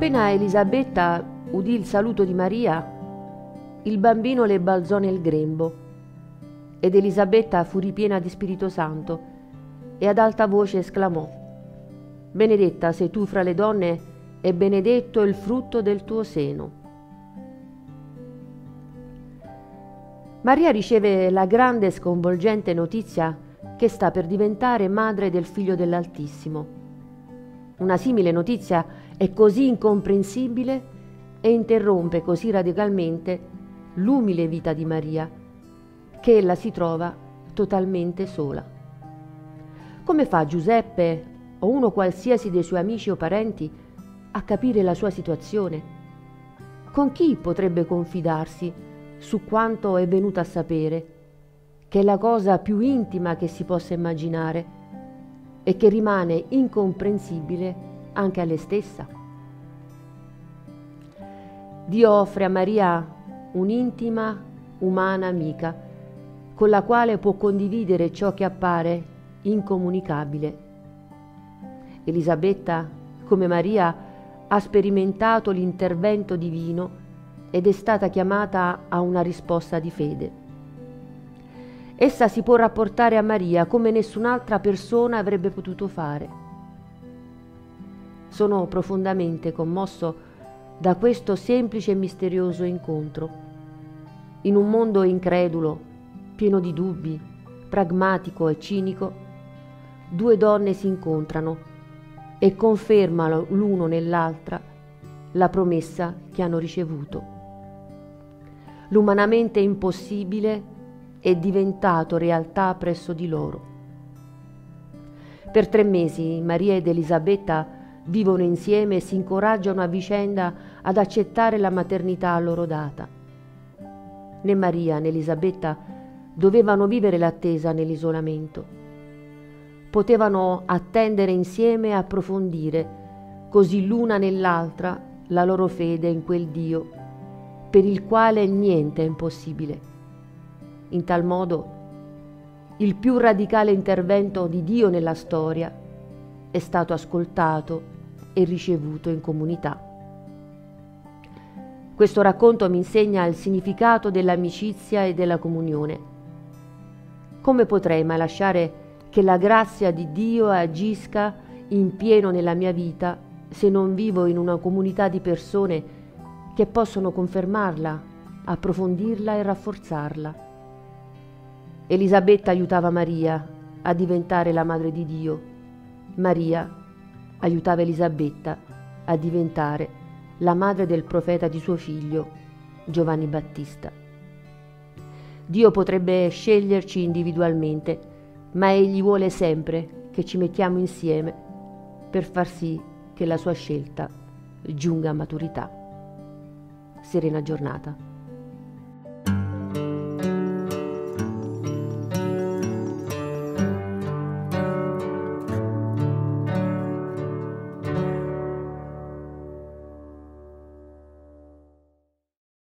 Appena Elisabetta udì il saluto di Maria, il bambino le balzò nel grembo ed Elisabetta fu ripiena di Spirito Santo e ad alta voce esclamò, Benedetta sei tu fra le donne e benedetto il frutto del tuo seno. Maria riceve la grande e sconvolgente notizia che sta per diventare madre del figlio dell'Altissimo. Una simile notizia è così incomprensibile e interrompe così radicalmente l'umile vita di Maria che ella si trova totalmente sola. Come fa Giuseppe o uno qualsiasi dei suoi amici o parenti a capire la sua situazione? Con chi potrebbe confidarsi su quanto è venuta a sapere, che è la cosa più intima che si possa immaginare e che rimane incomprensibile anche a lei stessa? Dio offre a Maria un'intima, umana amica con la quale può condividere ciò che appare incomunicabile. Elisabetta, come Maria, ha sperimentato l'intervento divino ed è stata chiamata a una risposta di fede. Essa si può rapportare a Maria come nessun'altra persona avrebbe potuto fare. Sono profondamente commosso da questo semplice e misterioso incontro. In un mondo incredulo, pieno di dubbi, pragmatico e cinico, due donne si incontrano e confermano l'uno nell'altra la promessa che hanno ricevuto. L'umanamente impossibile è diventato realtà presso di loro. Per tre mesi Maria ed Elisabetta vivono insieme e si incoraggiano a vicenda ad accettare la maternità loro data. Né Maria né Elisabetta dovevano vivere l'attesa nell'isolamento. Potevano attendere insieme e approfondire, così l'una nell'altra, la loro fede in quel Dio, per il quale niente è impossibile. In tal modo, il più radicale intervento di Dio nella storia è stato ascoltato e ricevuto in comunità. Questo racconto mi insegna il significato dell'amicizia e della comunione. Come potrei mai lasciare che la grazia di Dio agisca in pieno nella mia vita se non vivo in una comunità di persone che possono confermarla, approfondirla e rafforzarla? Elisabetta aiutava Maria a diventare la madre di Dio. Maria aiutava Elisabetta a diventare la madre del profeta di suo figlio, Giovanni Battista. Dio potrebbe sceglierci individualmente, ma Egli vuole sempre che ci mettiamo insieme per far sì che la sua scelta giunga a maturità. Serena giornata.